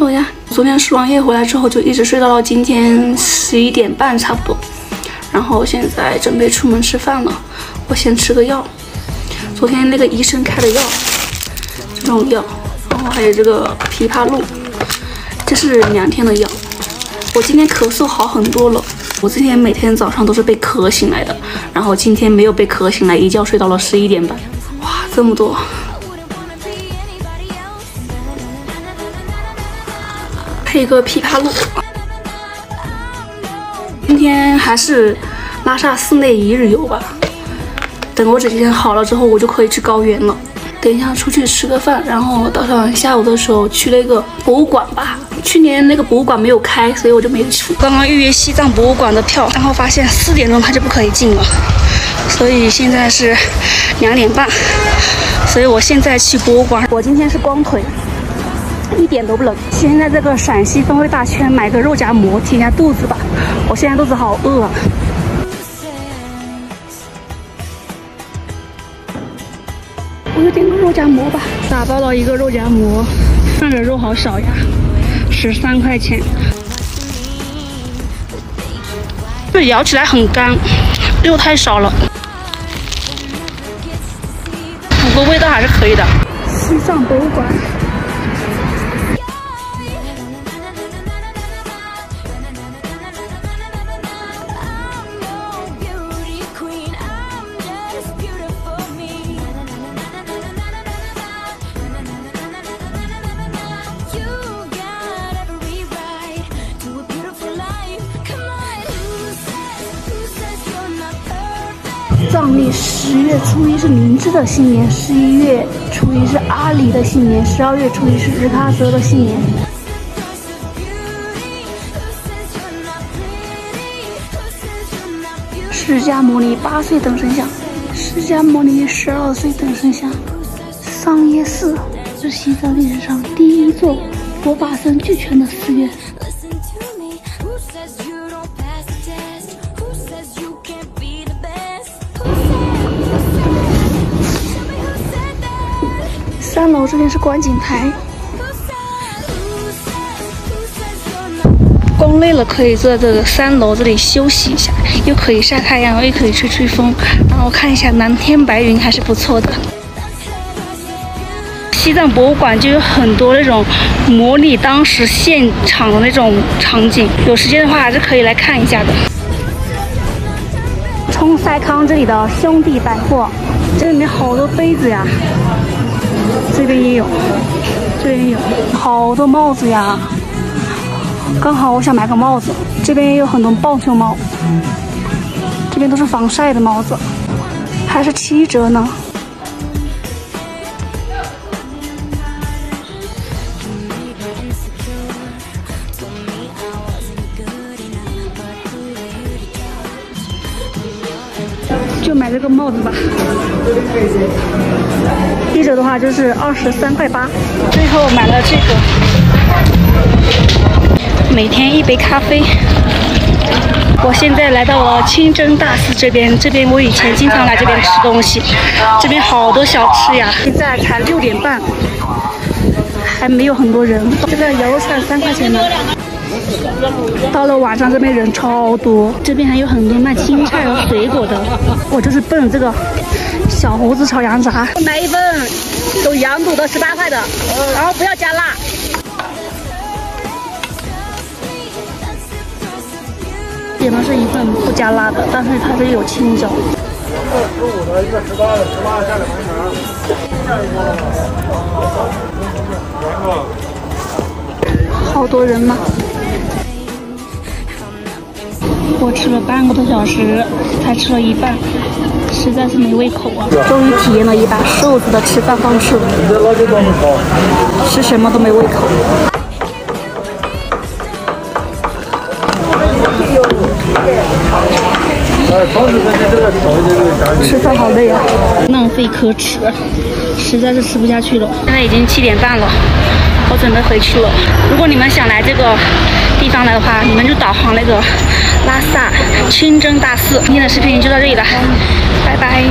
Hello 呀，昨天输完液回来之后就一直睡到了今天十一点半差不多，然后现在准备出门吃饭了。我先吃个药，昨天那个医生开的药，这种药，然后还有这个枇杷露，这是两天的药。我今天咳嗽好很多了，我之前每天早上都是被咳醒来的，然后今天没有被咳醒来，一觉睡到了十一点半。哇，这么多！配个枇杷露。今天还是拉萨室内一日游吧。等我这几天好了之后，我就可以去高原了。等一下出去吃个饭，然后到时候下午的时候去那个博物馆吧。去年那个博物馆没有开，所以我就没去。刚刚预约西藏博物馆的票，然后发现四点钟它就不可以进了，所以现在是两点半。所以我现在去博物馆。我今天是光腿。一点都不冷。先在这个陕西风味大圈买个肉夹馍填下肚子吧。我现在肚子好饿啊！我就点个肉夹馍吧。打包了一个肉夹馍，看着肉好少呀，十三块钱。这咬起来很干，肉太少了。不过味道还是可以的。西藏博物馆。藏历十月初一是明智的新年，十一月初一是阿里的新年，十二月初一是日喀则的新年。释迦牟尼八岁等身像，释迦牟尼十二岁等身像。桑耶寺是西藏历史上第一座佛法僧俱全的寺院。三楼这边是观景台，逛累了可以坐在这个三楼这里休息一下，又可以晒太阳，又可以吹吹风，然后看一下蓝天白云，还是不错的。西藏博物馆就有很多那种模拟当时现场的那种场景，有时间的话还是可以来看一下的。冲塞康这里的兄弟百货，这里面好多杯子呀。这边也有，这边也有好多帽子呀，刚好我想买个帽子。这边也有很多棒球帽，这边都是防晒的帽子，还是七折呢。就买这个帽子吧。一折的话就是二十三块八，最后买了这个，每天一杯咖啡。我现在来到了清真大寺这边，这边我以前经常来这边吃东西，这边好多小吃呀。现在才六点半，还没有很多人。这个羊肉串三块钱的。到了晚上，这边人超多，这边还有很多卖青菜和水果的。我就是奔这个小胡子炒羊杂，买一份有羊肚的十八块的，然后不要加辣。点的是一份不加辣的，但是它这有青椒。一个十五的，一个十八的，十八。好多人吗？我吃了半个多小时，才吃了一半，实在是没胃口啊！终于体验了一把瘦子的吃饭方式，吃什么都没胃口。吃饭好累啊，浪费可耻，实在是吃不下去了。现在已经七点半了，我准备回去了。如果你们想来这个地方来的话，你们就导航那个拉萨清真大寺。今天的视频就到这里了，拜拜。